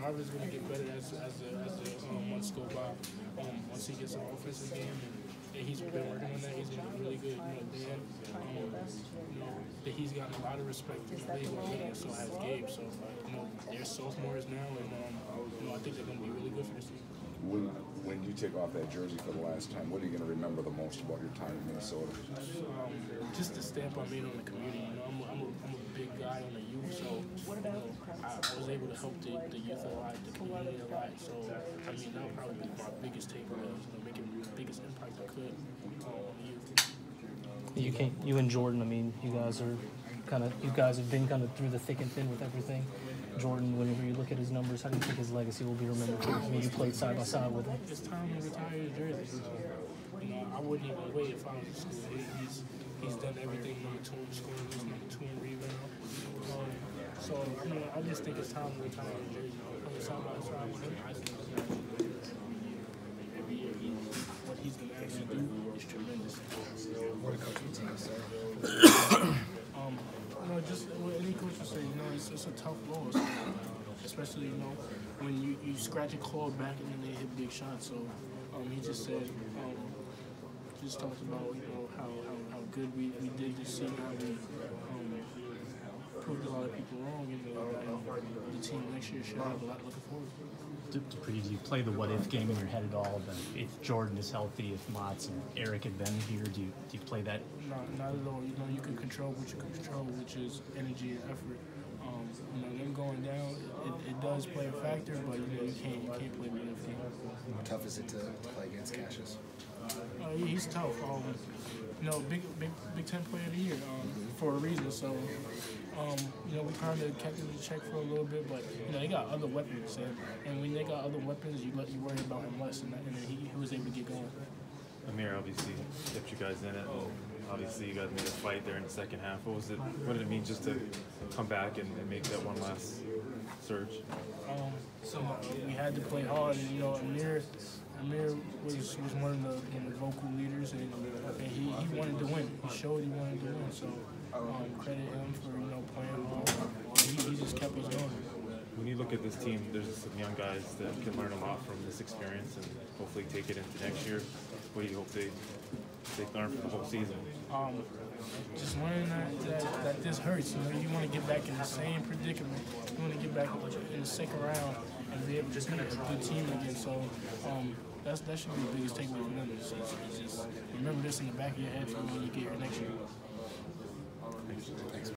Jarvis is going to get better as as the, as the um, months go by. Um, once he gets an offensive game and, and he's been working on that, he's going to be really good. You know, Dan, um, you know, that he's gotten a lot of respect in the league already, and so has Gabe. So, you know, they're sophomores now, and um, you know, I think they're going to be really good for this team. When, when you take off that jersey for the last time, what are you going to remember the most about your time in Minnesota? um, just the stamp I made on the community. You know, I'm a, I'm a, I'm a big guy on the youth, so you know, I, I was able to help the, the youth a lot, the community a lot. So I mean, that'll probably be my biggest takeaway, you know, making the biggest impact I could um, on the youth. You can you and Jordan. I mean, you guys are kind of you guys have been kind of through the thick and thin with everything. Jordan, whenever you look at his numbers, how do you think his legacy will be remembered? I mean, you played side by side with him. It's time to retire his jersey. You know, I wouldn't even wait if I was in school. He's he's done everything number two in scoring, so I mean, I just think it's time to jersey. I think it's time to every year. What he's gonna actually do is tremendous. What a sir. Um, just what any coach would say, you know, it's, it's a tough loss, especially you know when you, you scratch a claw back and then they hit big shots. So um, he just said, um, just talked about you know how, how, how good we, we did this season, how we proved a lot of people wrong, and, uh, and the team next year should have a lot looking forward. to, to preview, play the what if game in your head at all. But if Jordan is healthy, if Motts and Eric had been here, do you, do you play that? Not, not at all. You know, you can control what you can control, which is energy and effort. Um, you know, them going down, it, it does play a factor, but you know, you can't you can't play with them. How tough is it to, to play against Cassius? Uh, he- he's tough. Um, you know, big big Big Ten Player of the Year um, for a reason. So, um, you know, we kind of kept him in check for a little bit, but you know, they got other weapons, and, and when they got other weapons, you let you worry about him less, and, that, and then he, he was able to get going. Amir obviously kept you guys in it. Obviously, you guys made a fight there in the second half. What was it? What did it mean just to come back and, and make that one last surge? Um, so we had to play hard, and you know, Amir, Amir was was one of the, you know, vocal leaders, and, and he, he wanted to win. He showed he wanted to win. So um, credit him for you know playing. And he, he just kept us going. When you look at this team, there's some young guys that can learn a lot from this experience and hopefully take it into next year. What do you hope they they learn from the whole season? Um, just learning that, that, that this hurts. You know, you want to get back in the same predicament. You want to get back in the second round and be able to be a good team again. So um, that's that should be the biggest takeaway from them. Is, just remember this in the back of your head for when you get here next year.